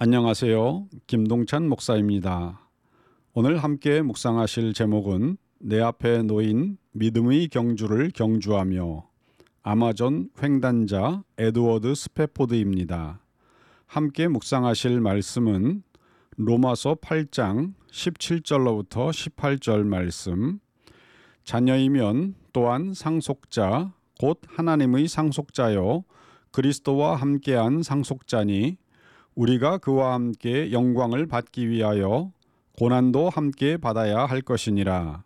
안녕하세요. 김동찬 목사입니다. 오늘 함께 묵상하실 제목은 내 앞에 놓인 믿음의 경주를 경주하며 아마존 횡단자 에드워드 스페포드입니다. 함께 묵상하실 말씀은 로마서 8장 17절로부터 18절 말씀. 자녀이면 또한 상속자 곧 하나님의 상속자요 그리스도와 함께한 상속자니 우리가 그와 함께 영광을 받기 위하여 고난도 함께 받아야 할 것이니라.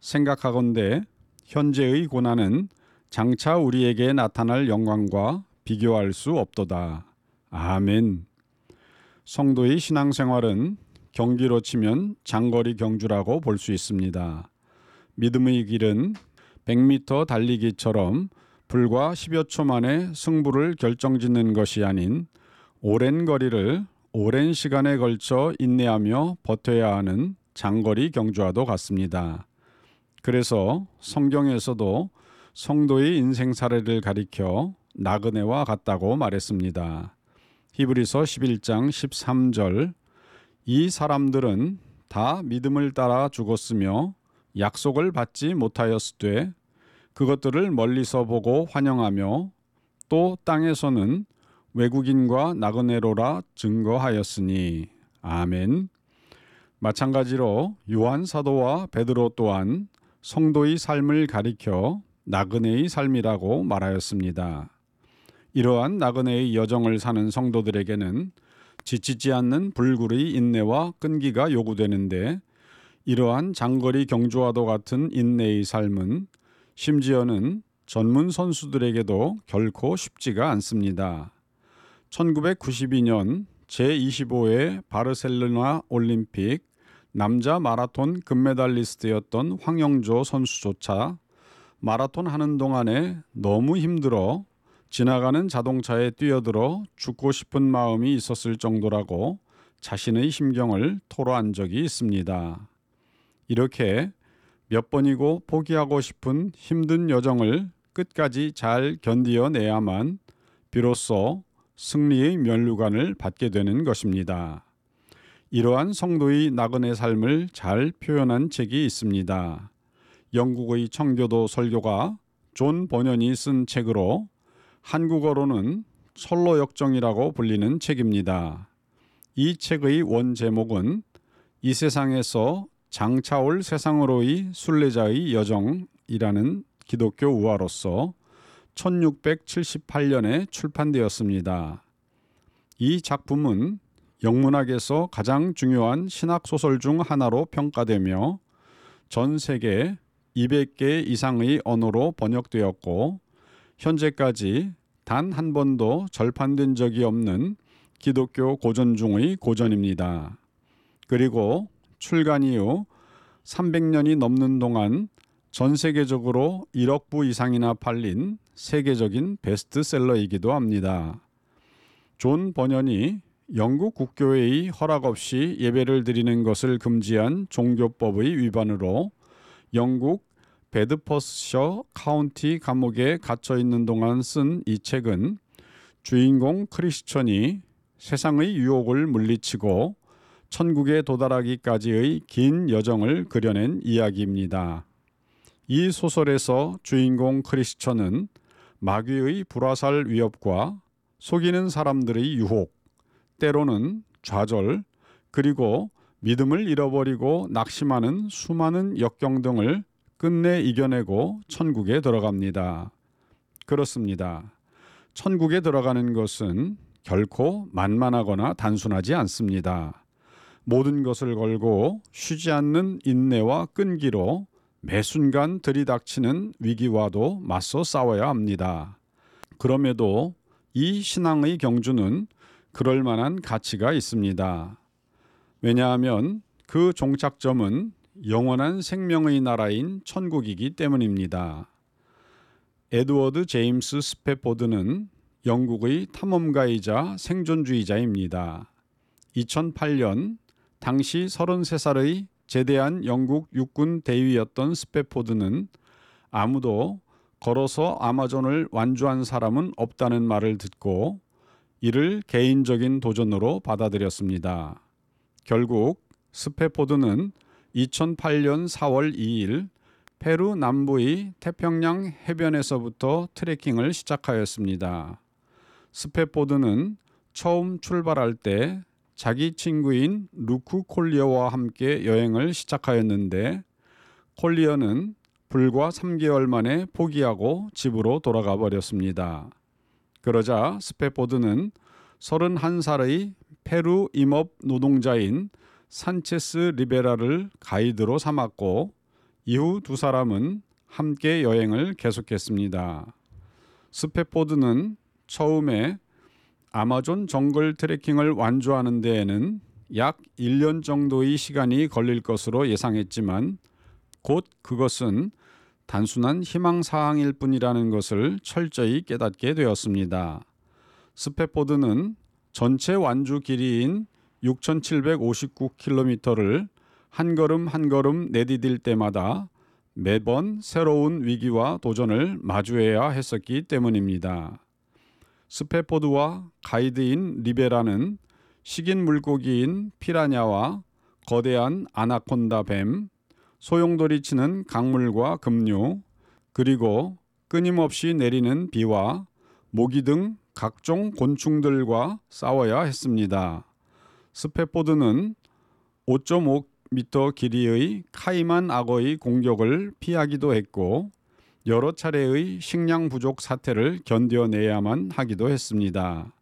생각하건대 현재의 고난은 장차 우리에게 나타날 영광과 비교할 수 없도다. 아멘. 성도의 신앙생활은 경기로 치면 장거리 경주라고 볼 수 있습니다. 믿음의 길은 100m 달리기처럼 불과 10여 초 만에 승부를 결정짓는 것이 아닌 오랜 거리를 오랜 시간에 걸쳐 인내하며 버텨야 하는 장거리 경주와도 같습니다. 그래서 성경에서도 성도의 인생 사례를 가리켜 나그네와 같다고 말했습니다. 히브리서 11장 13절 이 사람들은 다 믿음을 따라 죽었으며 약속을 받지 못하였으되 그것들을 멀리서 보고 환영하며 또 땅에서는 외국인과 나그네로라 증거하였으니 아멘. 마찬가지로 요한 사도와 베드로 또한 성도의 삶을 가리켜 나그네의 삶이라고 말하였습니다. 이러한 나그네의 여정을 사는 성도들에게는 지치지 않는 불굴의 인내와 끈기가 요구되는데 이러한 장거리 경주와도 같은 인내의 삶은 심지어는 전문 선수들에게도 결코 쉽지가 않습니다. 1992년 제25회 바르셀로나 올림픽 남자 마라톤 금메달리스트였던 황영조 선수조차 마라톤 하는 동안에 너무 힘들어 지나가는 자동차에 뛰어들어 죽고 싶은 마음이 있었을 정도라고 자신의 심경을 토로한 적이 있습니다. 이렇게 몇 번이고 포기하고 싶은 힘든 여정을 끝까지 잘 견디어내야만 비로소 승리의 면류관을 받게 되는 것입니다. 이러한 성도의 나그네 삶을 잘 표현한 책이 있습니다. 영국의 청교도 설교가 존 버니언이 쓴 책으로 한국어로는 천로 역정이라고 불리는 책입니다. 이 책의 원 제목은 이 세상에서 장차 올 세상으로의 순례자의 여정이라는 기독교 우화로서 1678년에 출판되었습니다. 이 작품은 영문학에서 가장 중요한 신학 소설 중 하나로 평가되며 전 세계 200개 이상의 언어로 번역되었고 현재까지 단 한 번도 절판된 적이 없는 기독교 고전 중의 고전입니다. 그리고 출간 이후 300년이 넘는 동안 전 세계적으로 1억 부 이상이나 팔린 세계적인 베스트셀러이기도 합니다. 존 버니언이 영국 국교회의 허락 없이 예배를 드리는 것을 금지한 종교법의 위반으로 영국 베드퍼스셔 카운티 감옥에 갇혀 있는 동안 쓴 이 책은 주인공 크리스천이 세상의 유혹을 물리치고 천국에 도달하기까지의 긴 여정을 그려낸 이야기입니다. 이 소설에서 주인공 크리스천은 마귀의 불화살 위협과 속이는 사람들의 유혹, 때로는 좌절, 그리고 믿음을 잃어버리고 낙심하는 수많은 역경 등을 끝내 이겨내고 천국에 들어갑니다. 그렇습니다. 천국에 들어가는 것은 결코 만만하거나 단순하지 않습니다. 모든 것을 걸고 쉬지 않는 인내와 끈기로 매 순간 들이닥치는 위기와도 맞서 싸워야 합니다. 그럼에도 이 신앙의 경주는 그럴 만한 가치가 있습니다. 왜냐하면 그 종착점은 영원한 생명의 나라인 천국이기 때문입니다. 에드워드 제임스 스페포드는 영국의 탐험가이자 생존주의자입니다. 2008년 당시 33살의 제대한 영국 육군 대위였던 스페포드는 아무도 걸어서 아마존을 완주한 사람은 없다는 말을 듣고 이를 개인적인 도전으로 받아들였습니다. 결국 스페포드는 2008년 4월 2일 페루 남부의 태평양 해변에서부터 트레킹을 시작하였습니다. 스페포드는 처음 출발할 때 자기 친구인 루크 콜리어와 함께 여행을 시작하였는데 콜리어는 불과 3개월 만에 포기하고 집으로 돌아가 버렸습니다. 그러자 스페포드는 31살의 페루 임업 노동자인 산체스 리베라를 가이드로 삼았고 이후 두 사람은 함께 여행을 계속했습니다. 스페포드는 처음에 아마존 정글 트레킹을 완주하는 데에는 약 1년 정도의 시간이 걸릴 것으로 예상했지만 곧 그것은 단순한 희망 사항일 뿐이라는 것을 철저히 깨닫게 되었습니다. 스페포드는 전체 완주 길이인 6,759km를 한 걸음 한 걸음 내디딜 때마다 매번 새로운 위기와 도전을 마주해야 했었기 때문입니다. 스페포드와 가이드인 리베라는 식인 물고기인 피라냐와 거대한 아나콘다 뱀, 소용돌이 치는 강물과 급류, 그리고 끊임없이 내리는 비와 모기 등 각종 곤충들과 싸워야 했습니다. 스페포드는 5.5m 길이의 카이만 악어의 공격을 피하기도 했고 여러 차례의 식량 부족 사태를 견뎌내야만 하기도 했습니다.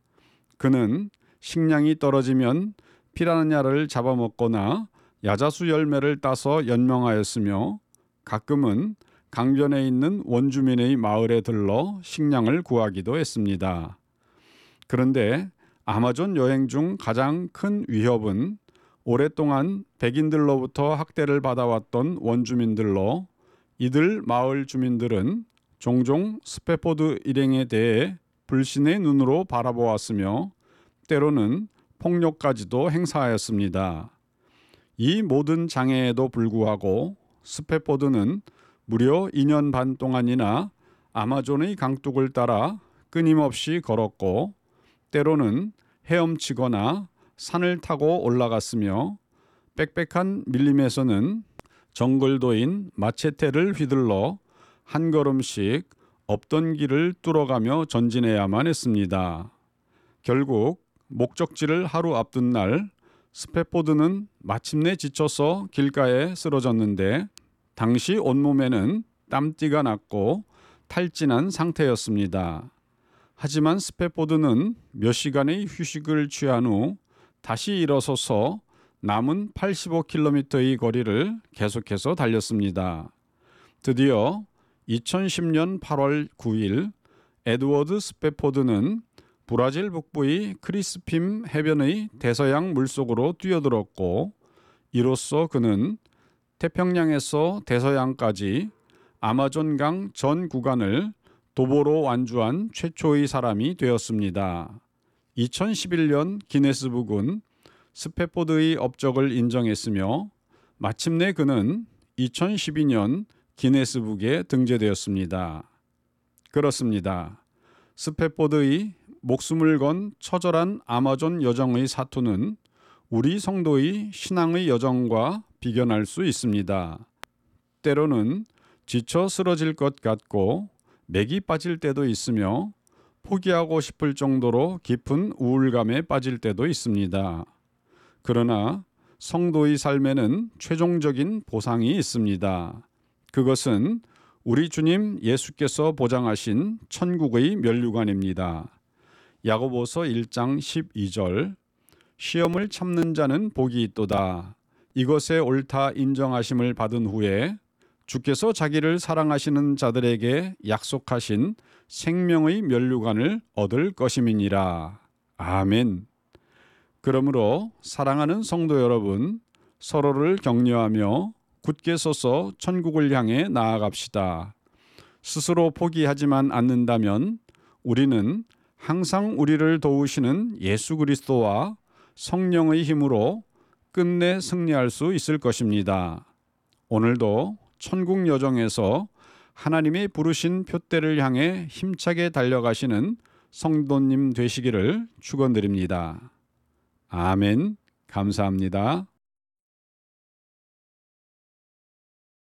그는 식량이 떨어지면 피라냐를 잡아먹거나 야자수 열매를 따서 연명하였으며 가끔은 강변에 있는 원주민의 마을에 들러 식량을 구하기도 했습니다. 그런데 아마존 여행 중 가장 큰 위협은 오랫동안 백인들로부터 학대를 받아왔던 원주민들로 이들 마을 주민들은 종종 스페포드 일행에 대해 불신의 눈으로 바라보았으며 때로는 폭력까지도 행사하였습니다. 이 모든 장애에도 불구하고 스페포드는 무려 2년 반 동안이나 아마존의 강둑을 따라 끊임없이 걸었고 때로는 헤엄치거나 산을 타고 올라갔으며 빽빽한 밀림에서는 정글도인 마체테를 휘둘러 한 걸음씩 없던 길을 뚫어가며 전진해야만 했습니다. 결국 목적지를 하루 앞둔 날 스페포드는 마침내 지쳐서 길가에 쓰러졌는데 당시 온몸에는 땀띠가 났고 탈진한 상태였습니다. 하지만 스페포드는 몇 시간의 휴식을 취한 후 다시 일어서서 남은 85km의 거리를 계속해서 달렸습니다. 드디어 2010년 8월 9일 에드워드 스페포드는 브라질 북부의 크리스핌 해변의 대서양 물속으로 뛰어들었고 이로써 그는 태평양에서 대서양까지 아마존강 전 구간을 도보로 완주한 최초의 사람이 되었습니다. 2011년 기네스북은 스페포드의 업적을 인정했으며 마침내 그는 2012년 기네스북에 등재되었습니다. 그렇습니다. 스페포드의 목숨을 건 처절한 아마존 여정의 사투는 우리 성도의 신앙의 여정과 비견할 수 있습니다. 때로는 지쳐 쓰러질 것 같고 맥이 빠질 때도 있으며 포기하고 싶을 정도로 깊은 우울감에 빠질 때도 있습니다. 그러나 성도의 삶에는 최종적인 보상이 있습니다. 그것은 우리 주님 예수께서 보장하신 천국의 면류관입니다. 야고보서 1장 12절 시험을 참는 자는 복이 있도다. 이것에 옳다 인정하심을 받은 후에 주께서 자기를 사랑하시는 자들에게 약속하신 생명의 면류관을 얻을 것임이니라. 아멘. 그러므로 사랑하는 성도 여러분, 서로를 격려하며 굳게 서서 천국을 향해 나아갑시다. 스스로 포기하지만 않는다면 우리는 항상 우리를 도우시는 예수 그리스도와 성령의 힘으로 끝내 승리할 수 있을 것입니다. 오늘도 천국 여정에서 하나님의 부르신 표대를 향해 힘차게 달려가시는 성도님 되시기를 축원드립니다. 아멘. 감사합니다.